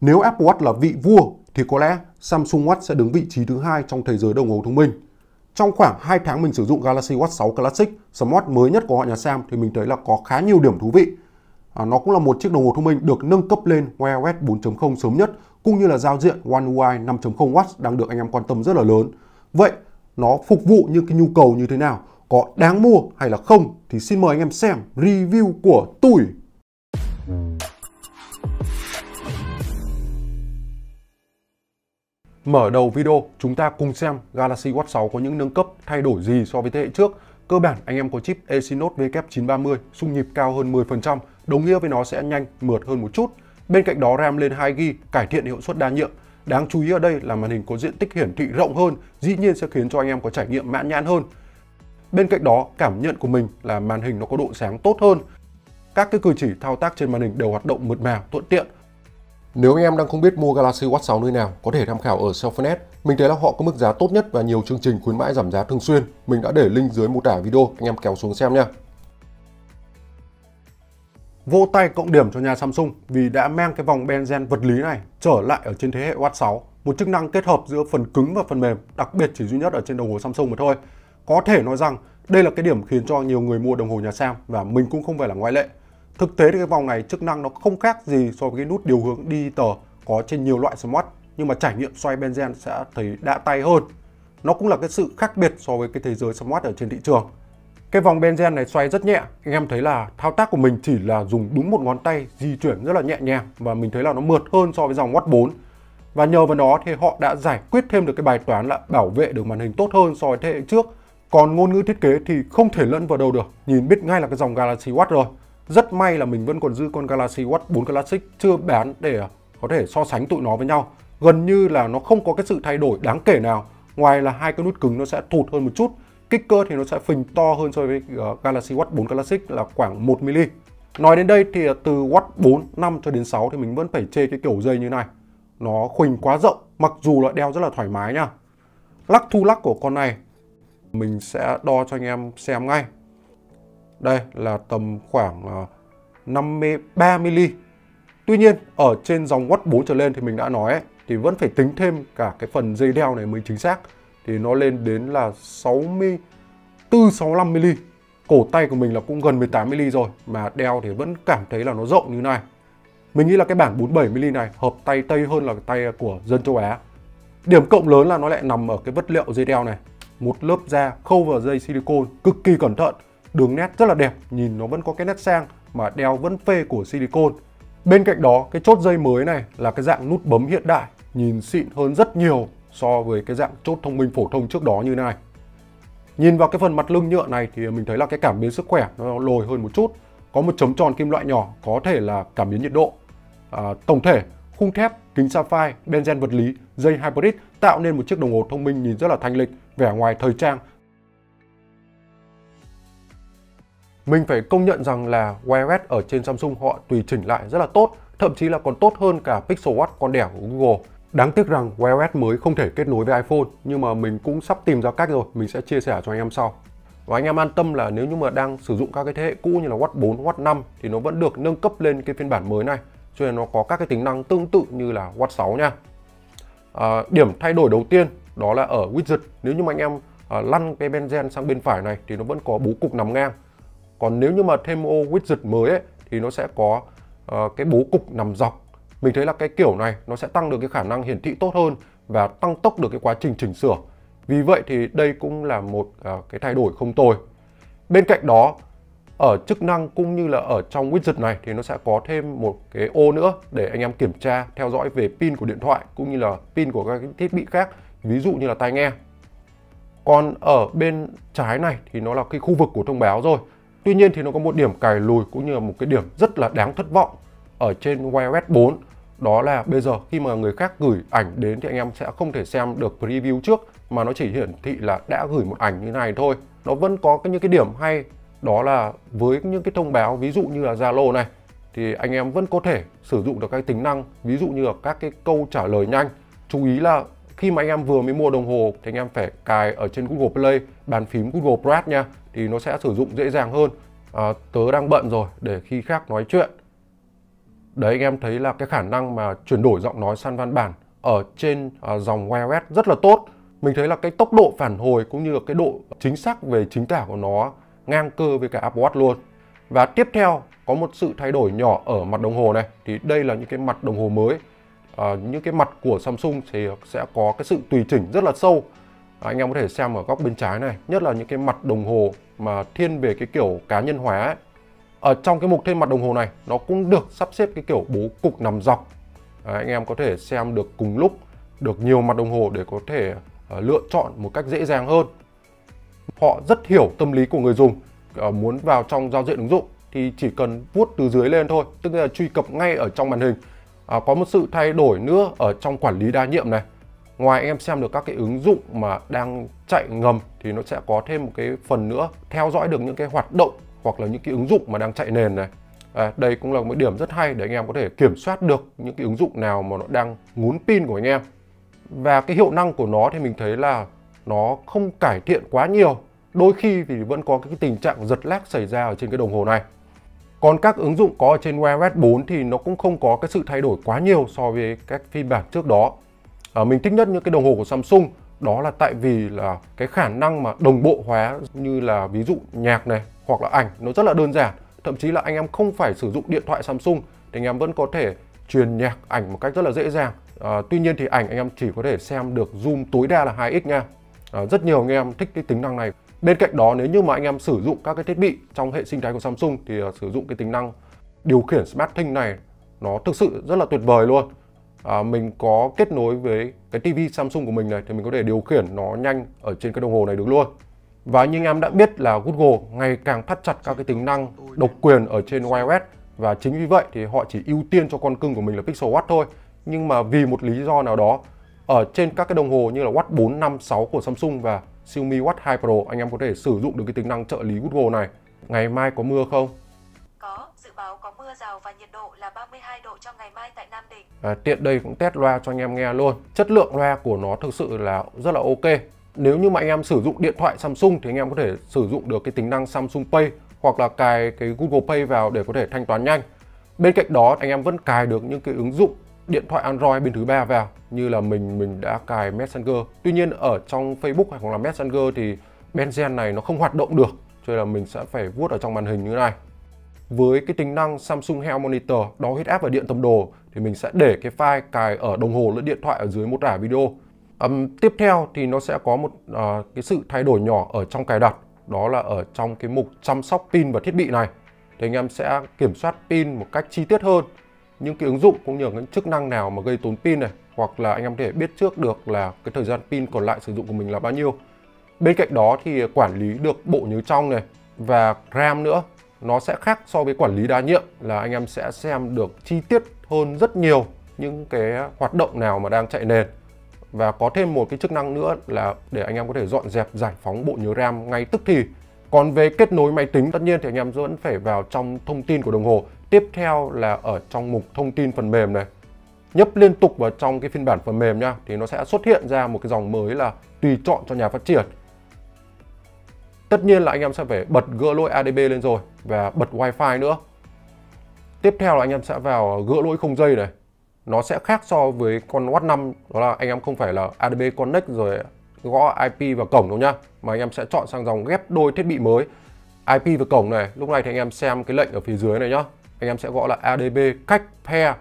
Nếu Apple Watch là vị vua thì có lẽ Samsung Watch sẽ đứng vị trí thứ hai trong thế giới đồng hồ thông minh. Trong khoảng 2 tháng mình sử dụng Galaxy Watch 6 Classic, smartwatch mới nhất của họ nhà Sam thì mình thấy là có khá nhiều điểm thú vị. À, nó cũng là một chiếc đồng hồ thông minh được nâng cấp lên Wear OS 4.0 sớm nhất cũng như là giao diện One UI 5.0 Watch đang được anh em quan tâm rất là lớn. Vậy nó phục vụ những cái nhu cầu như thế nào? Có đáng mua hay là không? Thì xin mời anh em xem review của tôi. Mở đầu video, chúng ta cùng xem Galaxy Watch 6 có những nâng cấp thay đổi gì so với thế hệ trước. Cơ bản anh em có chip Exynos W930, xung nhịp cao hơn 10%, đồng nghĩa với nó sẽ nhanh, mượt hơn một chút. Bên cạnh đó RAM lên 2GB, cải thiện hiệu suất đa nhiệm. Đáng chú ý ở đây là màn hình có diện tích hiển thị rộng hơn, dĩ nhiên sẽ khiến cho anh em có trải nghiệm mãn nhãn hơn. Bên cạnh đó, cảm nhận của mình là màn hình nó có độ sáng tốt hơn. Các cái cử chỉ thao tác trên màn hình đều hoạt động mượt mà, thuận tiện nếu anh em đang không biết mua Galaxy Watch 6 nơi nào, có thể tham khảo ở Cellphone Mình thấy là họ có mức giá tốt nhất và nhiều chương trình khuyến mãi giảm giá thường xuyên. Mình đã để link dưới mô tả video, anh em kéo xuống xem nha. Vô tay cộng điểm cho nhà Samsung vì đã mang cái vòng benzen vật lý này trở lại ở trên thế hệ Watch 6. Một chức năng kết hợp giữa phần cứng và phần mềm, đặc biệt chỉ duy nhất ở trên đồng hồ Samsung mà thôi. Có thể nói rằng đây là cái điểm khiến cho nhiều người mua đồng hồ nhà Sam và mình cũng không phải là ngoại lệ. Thực tế thì cái vòng này chức năng nó không khác gì so với cái nút điều hướng digital có trên nhiều loại smart nhưng mà trải nghiệm xoay benzen sẽ thấy đã tay hơn. Nó cũng là cái sự khác biệt so với cái thế giới smart ở trên thị trường. Cái vòng benzen này xoay rất nhẹ, anh em thấy là thao tác của mình chỉ là dùng đúng một ngón tay di chuyển rất là nhẹ nhàng và mình thấy là nó mượt hơn so với dòng Watt 4. Và nhờ vào đó thì họ đã giải quyết thêm được cái bài toán là bảo vệ được màn hình tốt hơn so với thế hệ trước. Còn ngôn ngữ thiết kế thì không thể lẫn vào đâu được, nhìn biết ngay là cái dòng Galaxy Watch rồi. Rất may là mình vẫn còn dư con Galaxy Watch 4 Classic chưa bán để à, có thể so sánh tụi nó với nhau. Gần như là nó không có cái sự thay đổi đáng kể nào. Ngoài là hai cái nút cứng nó sẽ thụt hơn một chút. Kích cỡ thì nó sẽ phình to hơn so với ờ, Galaxy Watch 4 Classic là khoảng 1mm. Nói đến đây thì à, từ Watch 4, 5 cho đến 6 thì mình vẫn phải chê cái kiểu dây như này. Nó khuỳnh quá rộng, mặc dù là đeo rất là thoải mái nha. Lắc thu lắc của con này mình sẽ đo cho anh em xem ngay đây là tầm khoảng 53 ờ, mm. Tuy nhiên ở trên dòng Watt 4 trở lên thì mình đã nói ấy, thì vẫn phải tính thêm cả cái phần dây đeo này mới chính xác. Thì nó lên đến là 64 65 mm. Cổ tay của mình là cũng gần 18 mm rồi mà đeo thì vẫn cảm thấy là nó rộng như này. Mình nghĩ là cái bản 47 mm này hợp tay Tây hơn là tay của dân châu Á. Điểm cộng lớn là nó lại nằm ở cái vật liệu dây đeo này. Một lớp da khâu vào dây silicone cực kỳ cẩn thận đường nét rất là đẹp, nhìn nó vẫn có cái nét sang mà đeo vẫn phê của silicone. Bên cạnh đó, cái chốt dây mới này là cái dạng nút bấm hiện đại, nhìn xịn hơn rất nhiều so với cái dạng chốt thông minh phổ thông trước đó như này. Nhìn vào cái phần mặt lưng nhựa này thì mình thấy là cái cảm biến sức khỏe nó lồi hơn một chút. Có một chấm tròn kim loại nhỏ có thể là cảm biến nhiệt độ. À, tổng thể, khung thép, kính sapphire, benzen vật lý, dây hybrid tạo nên một chiếc đồng hồ thông minh nhìn rất là thanh lịch, vẻ ngoài thời trang Mình phải công nhận rằng là Wear OS ở trên Samsung họ tùy chỉnh lại rất là tốt, thậm chí là còn tốt hơn cả Pixel Watch con đẻ của Google. Đáng tiếc rằng Wear OS mới không thể kết nối với iPhone, nhưng mà mình cũng sắp tìm ra cách rồi, mình sẽ chia sẻ cho anh em sau. Và anh em an tâm là nếu như mà đang sử dụng các cái thế hệ cũ như là Watch 4, Watch 5 thì nó vẫn được nâng cấp lên cái phiên bản mới này, cho nên nó có các cái tính năng tương tự như là Watch 6 nha. À, điểm thay đổi đầu tiên đó là ở widget. Nếu như mà anh em à, lăn cái benzen sang bên phải này thì nó vẫn có bố cục nằm ngang còn nếu như mà thêm ô widget mới ấy, thì nó sẽ có uh, cái bố cục nằm dọc. Mình thấy là cái kiểu này nó sẽ tăng được cái khả năng hiển thị tốt hơn và tăng tốc được cái quá trình chỉnh sửa. Vì vậy thì đây cũng là một uh, cái thay đổi không tồi. Bên cạnh đó ở chức năng cũng như là ở trong widget này thì nó sẽ có thêm một cái ô nữa để anh em kiểm tra theo dõi về pin của điện thoại cũng như là pin của các thiết bị khác ví dụ như là tai nghe. Còn ở bên trái này thì nó là cái khu vực của thông báo rồi. Tuy nhiên thì nó có một điểm cài lùi cũng như là một cái điểm rất là đáng thất vọng ở trên iOS 4 đó là bây giờ khi mà người khác gửi ảnh đến thì anh em sẽ không thể xem được preview trước, mà nó chỉ hiển thị là đã gửi một ảnh như này thôi. Nó vẫn có cái những cái điểm hay, đó là với những cái thông báo, ví dụ như là Zalo này, thì anh em vẫn có thể sử dụng được các tính năng, ví dụ như là các cái câu trả lời nhanh. Chú ý là khi mà anh em vừa mới mua đồng hồ thì anh em phải cài ở trên Google Play bàn phím Google Press nha thì nó sẽ sử dụng dễ dàng hơn à, tớ đang bận rồi để khi khác nói chuyện Đấy anh em thấy là cái khả năng mà chuyển đổi giọng nói sang văn bản ở trên à, dòng iOS rất là tốt. Mình thấy là cái tốc độ phản hồi cũng như là cái độ chính xác về chính tả của nó ngang cơ với cả Apple Watch luôn. Và tiếp theo có một sự thay đổi nhỏ ở mặt đồng hồ này thì đây là những cái mặt đồng hồ mới. À, những cái mặt của Samsung thì sẽ có cái sự tùy chỉnh rất là sâu. À, anh em có thể xem ở góc bên trái này, nhất là những cái mặt đồng hồ mà thiên về cái kiểu cá nhân hóa ấy. Ở trong cái mục thêm mặt đồng hồ này nó cũng được sắp xếp cái kiểu bố cục nằm dọc. À, anh em có thể xem được cùng lúc được nhiều mặt đồng hồ để có thể uh, lựa chọn một cách dễ dàng hơn. Họ rất hiểu tâm lý của người dùng uh, muốn vào trong giao diện ứng dụng thì chỉ cần vuốt từ dưới lên thôi, tức là truy cập ngay ở trong màn hình. À, có một sự thay đổi nữa ở trong quản lý đa nhiệm này. Ngoài anh em xem được các cái ứng dụng mà đang chạy ngầm thì nó sẽ có thêm một cái phần nữa theo dõi được những cái hoạt động hoặc là những cái ứng dụng mà đang chạy nền này. À, đây cũng là một điểm rất hay để anh em có thể kiểm soát được những cái ứng dụng nào mà nó đang ngún pin của anh em. Và cái hiệu năng của nó thì mình thấy là nó không cải thiện quá nhiều. Đôi khi thì vẫn có cái tình trạng giật lag xảy ra ở trên cái đồng hồ này. Còn các ứng dụng có ở trên OS 4 thì nó cũng không có cái sự thay đổi quá nhiều so với các phiên bản trước đó. À, mình thích nhất những cái đồng hồ của Samsung đó là tại vì là cái khả năng mà đồng bộ hóa như là ví dụ nhạc này hoặc là ảnh nó rất là đơn giản. Thậm chí là anh em không phải sử dụng điện thoại Samsung thì anh em vẫn có thể truyền nhạc ảnh một cách rất là dễ dàng. À, tuy nhiên thì ảnh anh em chỉ có thể xem được zoom tối đa là 2x nha. À, rất nhiều anh em thích cái tính năng này Bên cạnh đó nếu như mà anh em sử dụng các cái thiết bị trong hệ sinh thái của Samsung thì uh, sử dụng cái tính năng điều khiển Smart Thing này nó thực sự rất là tuyệt vời luôn. À, mình có kết nối với cái TV Samsung của mình này thì mình có thể điều khiển nó nhanh ở trên cái đồng hồ này được luôn. Và như anh em đã biết là Google ngày càng thắt chặt các cái tính năng độc quyền ở trên iOS và chính vì vậy thì họ chỉ ưu tiên cho con cưng của mình là Pixel Watch thôi. Nhưng mà vì một lý do nào đó ở trên các cái đồng hồ như là Watch 4, 5, 6 của Samsung và Xiaomi Watch 2 Pro anh em có thể sử dụng được cái tính năng trợ lý Google này. Ngày mai có mưa không? Có, dự báo có mưa rào và nhiệt độ là 32 độ trong ngày mai tại Nam Định. À, tiện đây cũng test loa cho anh em nghe luôn. Chất lượng loa của nó thực sự là rất là ok. Nếu như mà anh em sử dụng điện thoại Samsung thì anh em có thể sử dụng được cái tính năng Samsung Pay hoặc là cài cái Google Pay vào để có thể thanh toán nhanh. Bên cạnh đó anh em vẫn cài được những cái ứng dụng điện thoại Android bên thứ ba vào như là mình mình đã cài Messenger. Tuy nhiên ở trong Facebook hoặc là Messenger thì Benzen này nó không hoạt động được cho nên là mình sẽ phải vuốt ở trong màn hình như thế này. Với cái tính năng Samsung Health Monitor đo huyết áp và điện tâm đồ thì mình sẽ để cái file cài ở đồng hồ lẫn điện thoại ở dưới mô tả video. Um, tiếp theo thì nó sẽ có một uh, cái sự thay đổi nhỏ ở trong cài đặt đó là ở trong cái mục chăm sóc pin và thiết bị này thì anh em sẽ kiểm soát pin một cách chi tiết hơn những cái ứng dụng cũng như những chức năng nào mà gây tốn pin này, hoặc là anh em có thể biết trước được là cái thời gian pin còn lại sử dụng của mình là bao nhiêu. Bên cạnh đó thì quản lý được bộ nhớ trong này và RAM nữa, nó sẽ khác so với quản lý đa nhiệm, là anh em sẽ xem được chi tiết hơn rất nhiều những cái hoạt động nào mà đang chạy nền. Và có thêm một cái chức năng nữa là để anh em có thể dọn dẹp, giải phóng bộ nhớ RAM ngay tức thì. Còn về kết nối máy tính, tất nhiên thì anh em vẫn phải vào trong thông tin của đồng hồ. Tiếp theo là ở trong mục thông tin phần mềm này. Nhấp liên tục vào trong cái phiên bản phần mềm nha thì nó sẽ xuất hiện ra một cái dòng mới là tùy chọn cho nhà phát triển. Tất nhiên là anh em sẽ phải bật gỡ lỗi ADB lên rồi và bật Wi-Fi nữa. Tiếp theo là anh em sẽ vào gỡ lỗi không dây này. Nó sẽ khác so với con Watt 5 đó là anh em không phải là ADB Connect rồi gõ IP vào cổng đâu nhá, mà anh em sẽ chọn sang dòng ghép đôi thiết bị mới IP vào cổng này, lúc này thì anh em xem cái lệnh ở phía dưới này nhá anh em sẽ gọi là ADB cách pair,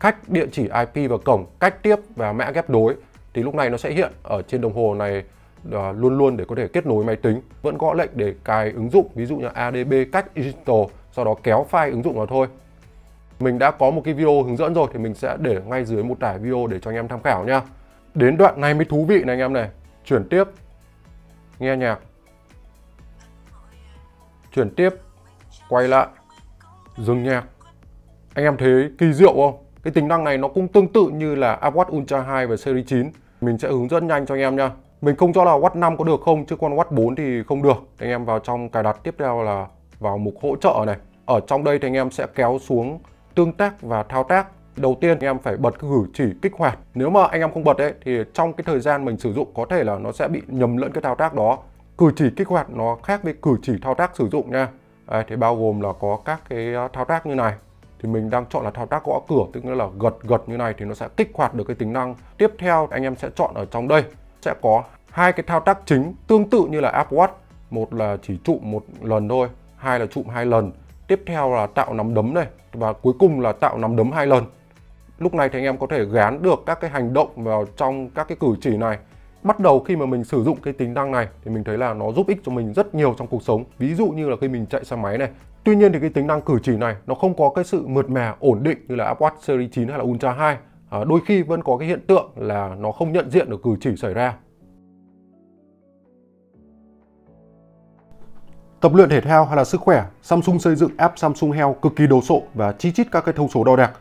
cách địa chỉ IP và cổng, cách tiếp và mã ghép đối thì lúc này nó sẽ hiện ở trên đồng hồ này ờ, luôn luôn để có thể kết nối máy tính. Vẫn gõ lệnh để cài ứng dụng, ví dụ như ADB cách install sau đó kéo file ứng dụng vào thôi. Mình đã có một cái video hướng dẫn rồi, thì mình sẽ để ngay dưới một tải video để cho anh em tham khảo nha đến đoạn này mới thú vị này anh em này. Chuyển tiếp. Nghe nhạc. Chuyển tiếp. Quay lại dừng nhạc anh em thấy kỳ diệu không? Cái tính năng này nó cũng tương tự như là Apple Ultra 2 và series 9 mình sẽ hướng dẫn nhanh cho anh em nha. Mình không cho là Watt 5 có được không, chứ con Watt 4 thì không được. Anh em vào trong cài đặt tiếp theo là vào mục hỗ trợ này. Ở trong đây thì anh em sẽ kéo xuống tương tác và thao tác. Đầu tiên, anh em phải bật cái cử chỉ kích hoạt. Nếu mà anh em không bật ấy, thì trong cái thời gian mình sử dụng có thể là nó sẽ bị nhầm lẫn cái thao tác đó. Cử chỉ kích hoạt nó khác với cử chỉ thao tác sử dụng nha. Đấy, thì bao gồm là có các cái ờ, thao tác như này. Thì mình đang chọn là thao tác gõ cửa tức là gật gật như này thì nó sẽ kích hoạt được cái tính năng. Tiếp theo anh em sẽ chọn ở trong đây sẽ có hai cái thao tác chính tương tự như là Apple Watch. Một là chỉ chụm một lần thôi hai là chụm hai lần. Tiếp theo là tạo nắm đấm này và cuối cùng là tạo nắm đấm hai lần. Lúc này thì anh em có thể gán được các cái hành động vào trong các cái cử chỉ này bắt đầu khi mà mình sử dụng cái tính năng này thì mình thấy là nó giúp ích cho mình rất nhiều trong cuộc sống. Ví dụ như là khi mình chạy xe máy này. Tuy nhiên thì cái tính năng cử chỉ này nó không có cái sự mượt mà ổn định như là Apple Watch Series 9 hay là Ultra 2 à, đôi khi vẫn có cái hiện tượng là nó không nhận diện được cử chỉ xảy ra. Tập luyện thể thao hay là sức khỏe, Samsung xây dựng app Samsung Health cực kỳ đồ sộ và chi chít các cái thông số đo đạc.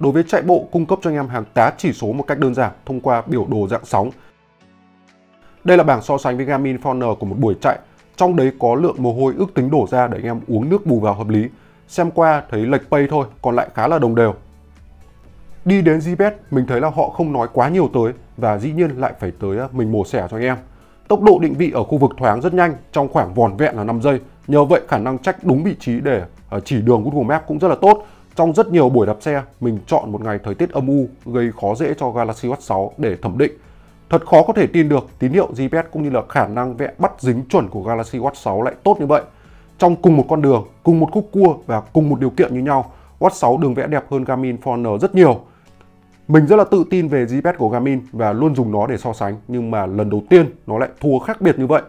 Đối với chạy bộ cung cấp cho anh em hàng tá chỉ số một cách đơn giản thông qua biểu đồ dạng sóng. Đây là bảng so sánh với Garmin Forerunner của một buổi chạy. Trong đấy có lượng mồ hôi ước tính đổ ra để anh em uống nước bù vào hợp lý. Xem qua thấy lệch pay thôi, còn lại khá là đồng đều. Đi đến Gpet, mình thấy là họ không nói quá nhiều tới và dĩ nhiên lại phải tới à, mình mổ xẻ cho anh em. Tốc độ định vị ở khu vực thoáng rất nhanh, trong khoảng vòn vẹn là 5 giây. Nhờ vậy khả năng trách đúng vị trí để à, chỉ đường Google Maps cũng rất là tốt. Trong rất nhiều buổi đạp xe, mình chọn một ngày thời tiết âm u gây khó dễ cho Galaxy Watch 6 để thẩm định. Thật khó có thể tin được tín hiệu GPS cũng như là khả năng vẽ bắt dính chuẩn của Galaxy Watch 6 lại tốt như vậy. Trong cùng một con đường, cùng một khúc cua và cùng một điều kiện như nhau, Watch 6 đường vẽ đẹp hơn Garmin Forerunner rất nhiều. Mình rất là tự tin về GPS của Garmin và luôn dùng nó để so sánh nhưng mà lần đầu tiên nó lại thua khác biệt như vậy.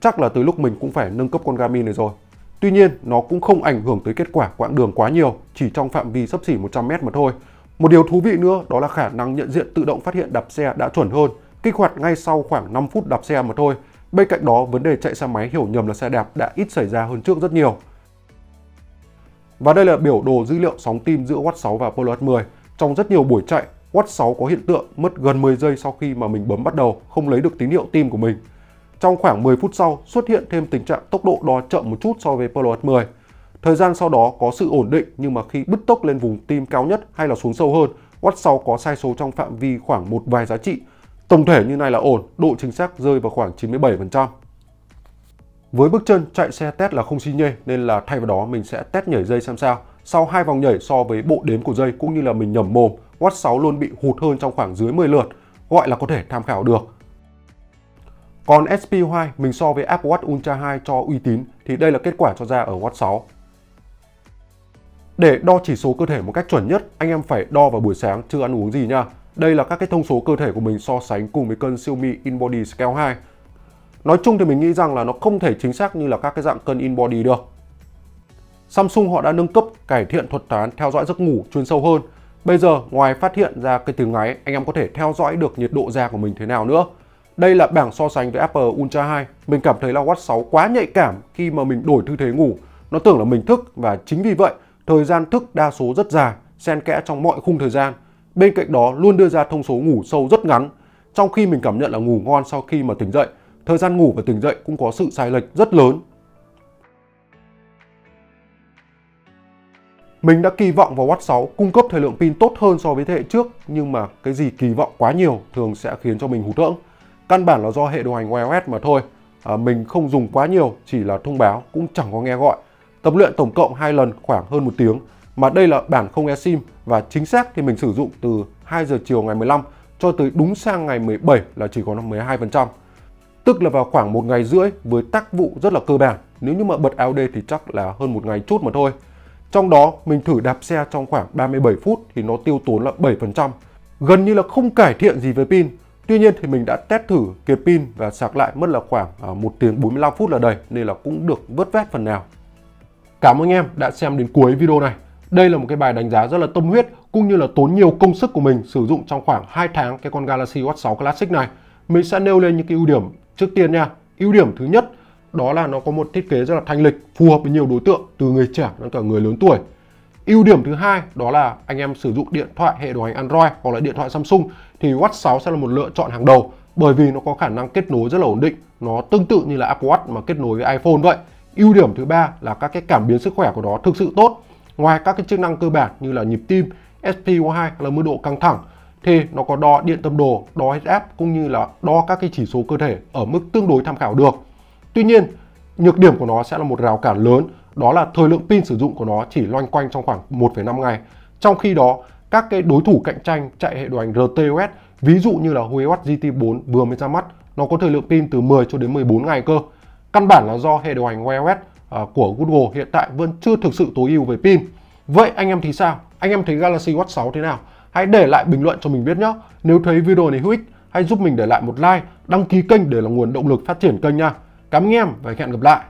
Chắc là tới lúc mình cũng phải nâng cấp con Garmin này rồi. Tuy nhiên, nó cũng không ảnh hưởng tới kết quả quãng đường quá nhiều, chỉ trong phạm vi sấp xỉ 100m mà thôi. Một điều thú vị nữa đó là khả năng nhận diện tự động phát hiện đạp xe đã chuẩn hơn, kích hoạt ngay sau khoảng 5 phút đạp xe mà thôi. Bên cạnh đó, vấn đề chạy xe máy hiểu nhầm là xe đạp đã ít xảy ra hơn trước rất nhiều. Và đây là biểu đồ dữ liệu sóng tim giữa Watt 6 và Polo 10. Trong rất nhiều buổi chạy, Watt 6 có hiện tượng mất gần 10 giây sau khi mà mình bấm bắt đầu, không lấy được tín hiệu tim của mình. Trong khoảng 10 phút sau xuất hiện thêm tình trạng tốc độ đo chậm một chút so với Polo Watch 10. Thời gian sau đó có sự ổn định nhưng mà khi bứt tốc lên vùng tim cao nhất hay là xuống sâu hơn, Watch 6 có sai số trong phạm vi khoảng một vài giá trị. Tổng thể như này là ổn, độ chính xác rơi vào khoảng 97%. Với bước chân chạy xe test là không xi nhê nên là thay vào đó mình sẽ test nhảy dây xem sao. Sau hai vòng nhảy so với bộ đếm của dây cũng như là mình nhầm mồm, Watch 6 luôn bị hụt hơn trong khoảng dưới 10 lượt, gọi là có thể tham khảo được. Còn SPY mình so với Apple Watch Ultra 2 cho uy tín thì đây là kết quả cho ra ở Watch 6. Để đo chỉ số cơ thể một cách chuẩn nhất, anh em phải đo vào buổi sáng chưa ăn uống gì nha. Đây là các cái thông số cơ thể của mình so sánh cùng với cân Xiaomi InBody Scale 2. Nói chung thì mình nghĩ rằng là nó không thể chính xác như là các cái dạng cân InBody được. Samsung họ đã nâng cấp cải thiện thuật toán theo dõi giấc ngủ chuyên sâu hơn. Bây giờ ngoài phát hiện ra cái tiếng ngáy, anh em có thể theo dõi được nhiệt độ da của mình thế nào nữa. Đây là bảng so sánh với Apple Ultra 2. Mình cảm thấy là Watch 6 quá nhạy cảm khi mà mình đổi tư thế ngủ. Nó tưởng là mình thức và chính vì vậy thời gian thức đa số rất dài, xen kẽ trong mọi khung thời gian. Bên cạnh đó luôn đưa ra thông số ngủ sâu rất ngắn. Trong khi mình cảm nhận là ngủ ngon sau khi mà tỉnh dậy, thời gian ngủ và tỉnh dậy cũng có sự sai lệch rất lớn. Mình đã kỳ vọng vào Watch 6 cung cấp thời lượng pin tốt hơn so với thế hệ trước nhưng mà cái gì kỳ vọng quá nhiều thường sẽ khiến cho mình hụt hẫng. Căn bản là do hệ điều hành iOS mà thôi. À, mình không dùng quá nhiều, chỉ là thông báo cũng chẳng có nghe gọi. Tập luyện tổng cộng 2 lần khoảng hơn một tiếng mà đây là bản không eSIM và chính xác thì mình sử dụng từ 2 giờ chiều ngày 15 cho tới đúng sang ngày 17 là chỉ còn 12%. Tức là vào khoảng một ngày rưỡi với tác vụ rất là cơ bản. Nếu như mà bật AOD thì chắc là hơn một ngày chút mà thôi. Trong đó mình thử đạp xe trong khoảng 37 phút thì nó tiêu tốn là 7%. Gần như là không cải thiện gì về pin. Tuy nhiên thì mình đã test thử kẹp pin và sạc lại mất là khoảng à, 1 tiếng 45 phút là đầy nên là cũng được vớt vét phần nào. Cảm ơn anh em đã xem đến cuối video này. Đây là một cái bài đánh giá rất là tâm huyết cũng như là tốn nhiều công sức của mình sử dụng trong khoảng 2 tháng cái con Galaxy Watch 6 Classic này. Mình sẽ nêu lên những cái ưu điểm trước tiên nha. Ưu điểm thứ nhất đó là nó có một thiết kế rất là thanh lịch, phù hợp với nhiều đối tượng từ người trẻ đến cả người lớn tuổi. Ưu điểm thứ hai đó là anh em sử dụng điện thoại hệ điều hành Android hoặc là điện thoại Samsung thì Watch 6 sẽ là một lựa chọn hàng đầu bởi vì nó có khả năng kết nối rất là ổn định. Nó tương tự như là Apple Watch mà kết nối với iPhone vậy. Ưu điểm thứ ba là các cái cảm biến sức khỏe của nó thực sự tốt. Ngoài các cái chức năng cơ bản như là nhịp tim, SpO2 là mức độ căng thẳng thì nó có đo điện tâm đồ, đo huyết áp cũng như là đo các cái chỉ số cơ thể ở mức tương đối tham khảo được. Tuy nhiên, nhược điểm của nó sẽ là một rào cản lớn đó là thời lượng pin sử dụng của nó chỉ loanh quanh trong khoảng 1,5 ngày. Trong khi đó, các cái đối thủ cạnh tranh chạy hệ điều hành RTOS, ví dụ như là Huawei Watch GT4 vừa mới ra mắt, nó có thời lượng pin từ 10 cho đến 14 ngày cơ. Căn bản là do hệ điều hành Wear OS à, của Google hiện tại vẫn chưa thực sự tối ưu về pin. Vậy anh em thì sao? Anh em thấy Galaxy Watch 6 thế nào? Hãy để lại bình luận cho mình biết nhé. Nếu thấy video này hữu ích, hãy giúp mình để lại một like, đăng ký kênh để là nguồn động lực phát triển kênh nha. Cảm ơn em và hẹn gặp lại.